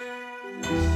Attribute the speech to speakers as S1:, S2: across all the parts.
S1: Música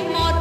S1: my.